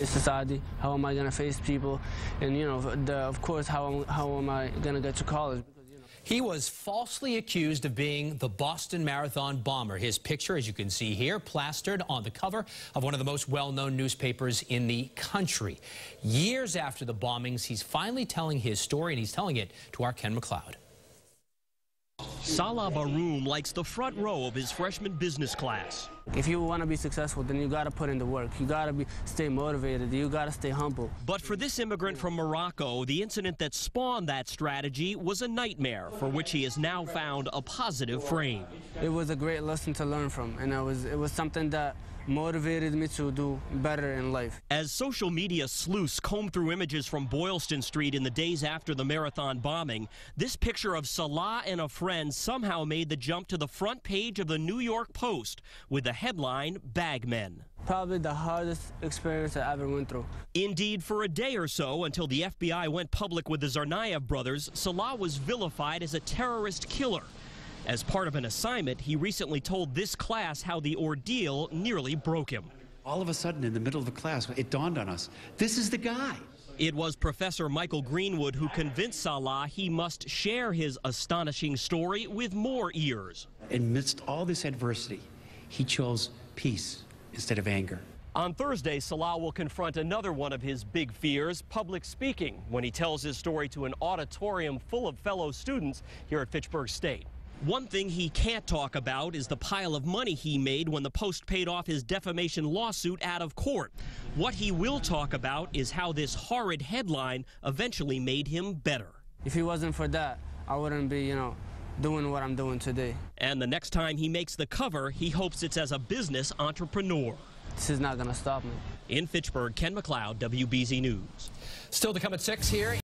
society, how am I going to face people, and, you know, the, of course, how, how am I going to get to college. He was falsely accused of being the Boston Marathon bomber. His picture, as you can see here, plastered on the cover of one of the most well-known newspapers in the country. Years after the bombings, he's finally telling his story, and he's telling it to our Ken MacLeod. Salah Barhoum likes the front row of his freshman business class. If you want to be successful, then you got to put in the work. You got to be stay motivated. You got to stay humble. But for this immigrant from Morocco, the incident that spawned that strategy was a nightmare for which he has now found a positive frame. It was a great lesson to learn from, and it was it was something that motivated me to do better in life. As social media sleuths comb through images from Boylston Street in the days after the marathon bombing, this picture of Salah and a friend somehow made the jump to the front page of the New York Post with the headline Bagmen. Probably the hardest experience I ever went through. Indeed, for a day or so, until the FBI went public with the Tsarnaev brothers, Salah was vilified as a terrorist killer. As part of an assignment, he recently told this class how the ordeal nearly broke him. All of a sudden, in the middle of the class, it dawned on us this is the guy. It was Professor Michael Greenwood who convinced Salah he must share his astonishing story with more ears. Amidst all this adversity, he chose peace instead of anger. On Thursday, Salah will confront another one of his big fears, public speaking, when he tells his story to an auditorium full of fellow students here at Fitchburg State. One thing he can't talk about is the pile of money he made when the Post paid off his defamation lawsuit out of court. What he will talk about is how this horrid headline eventually made him better. If it wasn't for that, I wouldn't be, you know, doing what I'm doing today. And the next time he makes the cover, he hopes it's as a business entrepreneur. This is not going to stop me. In Fitchburg, Ken MacLeod, WBZ News. Still to come at 6 here.